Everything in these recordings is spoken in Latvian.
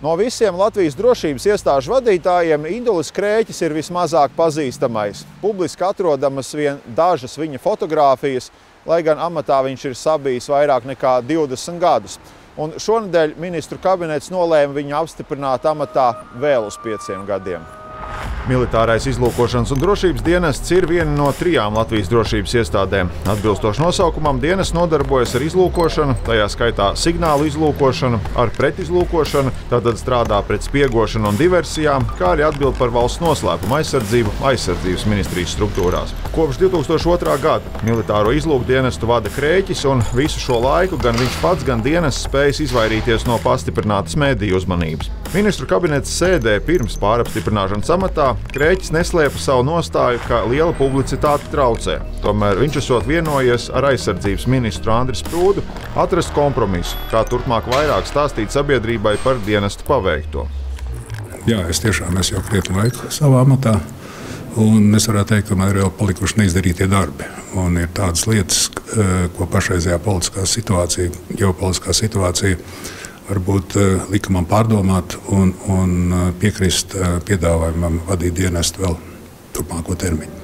No visiem Latvijas drošības iestāžu vadītājiem Indulis Krēķis ir vismazāk pazīstamais. Publiski atrodamas vien dažas viņa fotogrāfijas, lai gan amatā viņš ir sabijis vairāk nekā 20 gadus. Un šonadēļ ministru kabinets nolēma viņu apstiprināt amatā vēl uz pieciem gadiem. Militārais izlūkošanas un drošības dienests ir viena no trijām Latvijas drošības iestādēm. Atbilstoši nosaukumam, dienests nodarbojas ar izlūkošanu, tajā skaitā signālu izlūkošanu, ar pretizlūkošanu, tātad strādā pret spiegošanu un diversijām, kā arī atbild par valsts noslēpumu aizsardzību aizsardzības ministrijas struktūrās. Kopš 2002. gada militāro izlūkdienestu vada Krēķis, un visu šo laiku gan viņš pats, gan dienests spējas izvairīties no pastiprinātas mediju uzmanības. Ministru kabinets sēdē pirms pārapstiprināšanas amatā Krēķis neslēpa savu nostāju, ka liela publicitāte traucē. Tomēr viņš esot vienojies ar aizsardzības ministru Andriu Sprūdu atrast kompromisu, kā turpmāk vairāk stāstīt sabiedrībai par dienestu paveikto. Jā, es tiešām esmu jau krietni laiku savā amatā. Un es varētu teikt, ka man ir vēl palikuši neizdarītie darbi. Un ir tādas lietas, ko pašreizējā politiskā situācija, ģeopolitiskā situācija varbūt lika man pārdomāt un, un piekrist piedāvājumam vadīt dienestu vēl turpmāko termiņu.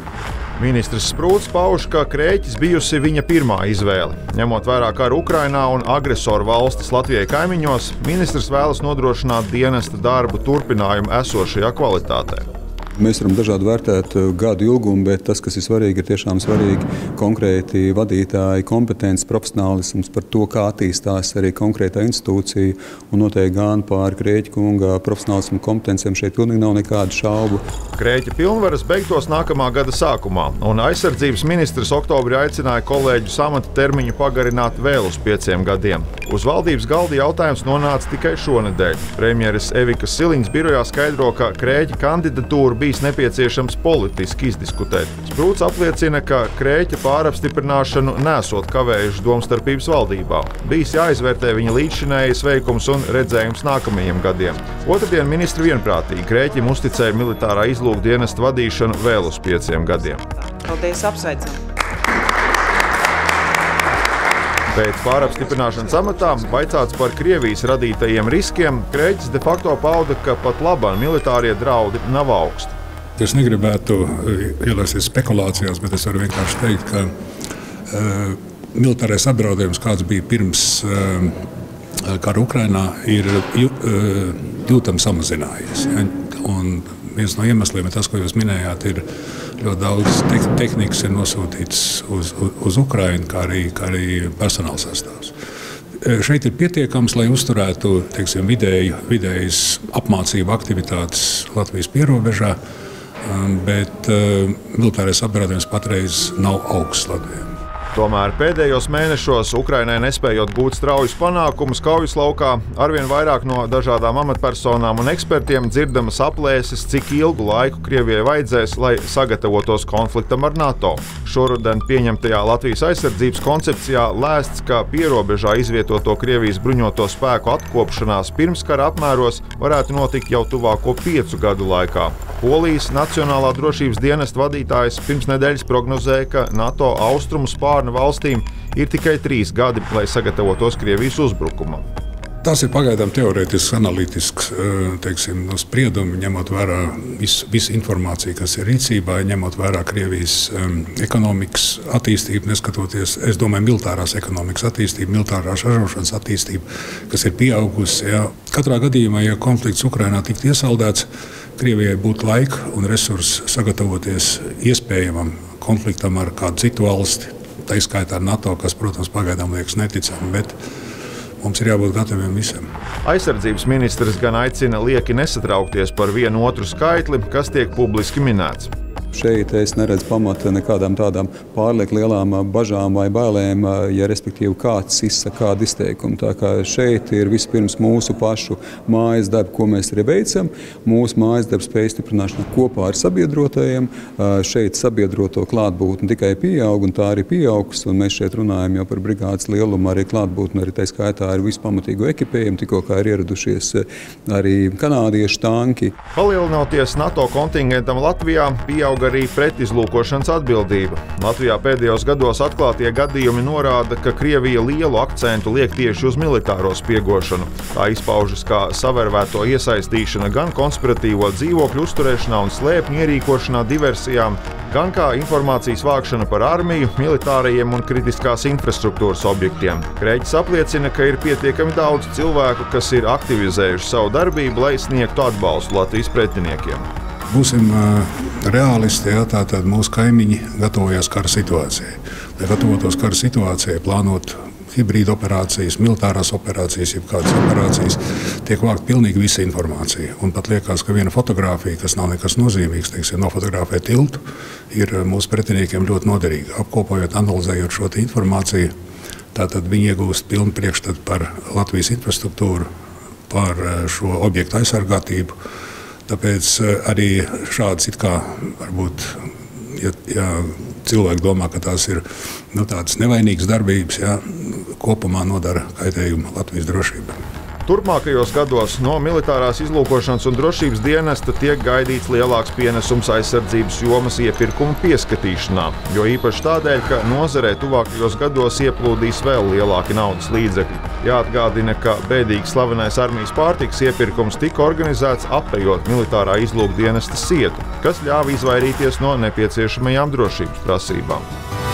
Ministrs Sprūts pauž, ka Krēķis bijusi viņa pirmā izvēle. Ņemot vērā karu Ukrainā un agresoru valstis Latvijai kaimiņos, ministrs vēlas nodrošināt dienesta darbu turpinājumu esošajā kvalitātē. Mēs varam dažādi vērtēt gadu ilgumu, bet tas, kas ir svarīgi, ir tiešām svarīgi konkrēti vadītāji, kompetence, profesionālisms par to, kā attīstās arī konkrētā institūcija. Un noteikti gan par Krēķa kunga profesionālismu kompetencijām šeit pilnīgi nav nekādu šaubu. Krēķa pilnvaras beigtos nākamā gada sākumā, un aizsardzības ministrs oktobrī aicināja kolēģu samata termiņu pagarināt vēl uz pieciem gadiem. Uz valdības galda jautājums nonāca tikai šonadēļ. Premjeras Evikas Siliņas birojā skaidro, ka Krēķa kandidatūra bijis nepieciešams politiski izdiskutēt. Sprūts apliecina, ka Krēķa pārapstiprināšanu nesot kavējuši domstarpības valdībā. Bijis jāizvērtē viņa līdzšinējais veikums un redzējums nākamajiem gadiem. Otradien ministri vienprātīgi Krēķim uzticēja militārā izlūkdienesta vadīšanu vēl uz pieciem gadiem. Paldies, apsveicam! Pēc pārapstiprināšanas amatā, vaicāts par Krievijas radītajiem riskiem, Krēķis de facto pauda, ka pat labāk militārie draudi nav augsti. Es negribētu ielaisties spekulācijās, bet es varu vienkārši teikt, ka uh, militārais apdraudējums, kāds bija pirms uh, kara Ukrainā, ir jū, uh, jūtami samazinājies. Ja? Un viens no iemesliem ir tas, ko jūs minējāt, ir ļoti daudz te tehnikas ir nosūtīts uz, uz, uz Ukrajinu, kā arī, kā arī personāla sastāvs. Šeit ir pietiekams, lai uzturētu teiksim, vidēju, vidējas apmācību aktivitātes Latvijas pierobežā, bet uh, militārais apdraudējums patreiz nav augsts Latvijā. Tomēr pēdējos mēnešos Ukrainai nespējot gūt straujus panākumus kaujas laukā, arvien vairāk no dažādām amatpersonām un ekspertiem dzirdamas aplēses, cik ilgu laiku Krievijai vajadzēs, lai sagatavotos konfliktam ar NATO. Šoruden pieņemtajā Latvijas aizsardzības koncepcijā lēsts, ka pierobežā izvietoto Krievijas bruņoto spēku atkopšanās pirmskara apmēros varētu notikt jau tuvāko piecu gadu laikā. Polijas Nacionālā drošības dienesta vadītājs pirms nedēļas prognozēja, ka NATO austrumu spārnu valstīm ir tikai trīs gadi, lai sagatavotos Krievijas uzbrukumam. Tas ir pagaidām teorētisks, analītisks teiksim, no spriedumi, ņemot vērā visu, visu informāciju, kas ir rīcībā, ņemot vērā Krievijas um, ekonomikas attīstību, neskatoties, es domāju, militārās ekonomikas attīstību, militārās ražošanas attīstību, kas ir pieaugusi. Ja. Katrā gadījumā, ja konflikts Ukrainā tiktu iesaldēts, Krievijai būtu laika un resursi sagatavoties iespējamam konfliktam ar kādu citu valsti, tā izskaitā ar NATO, kas, protams, pagaidām liekas neticami. Bet mums ir jābūt gataviem visam. Aizsardzības ministrs gan aicina lieki nesatraukties par vienu otru skaitli, kas tiek publiski minēts. Šeit es neredzu pamata nekādām tādām pārlieku lielām bažām vai bailēm, ja respektīvi kāds izsaka kādu izteikumu. Tā kā šeit ir vispirms mūsu pašu mājas darbi, ko mēs arī veicam, mūsu mājas darbu spēju stiprināšana kopā ar sabiedrotajiem. Šeit sabiedroto klātbūtne tikai pieaug, un tā arī pieaugs, un mēs šeit runājam jau par brigādes lielumu, arī klātbūtni, arī tā skaitā ar vispamatīgu ekipējumu, tikko kā ir ieradušies arī kanādiešu tanki. Palielinoties NATO kontingentam Latvijā, pieauga arī pretizlūkošanas atbildība. Latvijā pēdējos gados atklātie gadījumi norāda, ka Krievija lielu akcentu liek tieši uz militāro spiegošanu. Tā izpaužas kā savērvēto iesaistīšana gan konspiratīvo dzīvokļu uzturēšanā un slēpņu ierīkošanā diversijām, gan kā informācijas vākšana par armiju, militārajiem un kritiskās infrastruktūras objektiem. Krēķis apliecina, ka ir pietiekami daudz cilvēku, kas ir aktivizējuši savu darbību, lai sniegtu atbalstu Latvijas pretiniekiem. Būsim realisti, ja tātad mūsu kaimiņi gatavojas kara situācijai. Lai gatavotos kara situācijai, plānot hibrīda operācijas, militārās operācijas, jeb kādas operācijas, tiek vākta pilnīgi visa informācija. Un pat liekas, ka viena fotografija, kas nav nekas nozīmīgs, teiksim, nofotografēt tiltu, ir mūsu pretiniekiem ļoti noderīga. Apkopojot, analizējot šo informāciju, tātad viņi iegūst pilnu priekšstatu par Latvijas infrastruktūru, par šo objektu aizsargātību Tāpēc eh, arī šādas it kā varbūt. Ja, ja cilvēki domā, ka tās ir nu, tādas nevainīgas darbības, ja, kopumā nodara kaitējumu Latvijas drošībai. Turpmākajos gados no militārās izlūkošanas un drošības dienesta tiek gaidīts lielāks pienesums aizsardzības jomas iepirkuma pieskatīšanā, jo īpaši tādēļ, ka nozarē tuvākajos gados ieplūdīs vēl lielāki naudas līdzekļi. Jāatgādina, ka bēdīgi slavenais armijas pārtiks iepirkums tika organizēts apējot militārā izlūkdienesta sietu, kas ļāva izvairīties no nepieciešamajām drošības prasībām.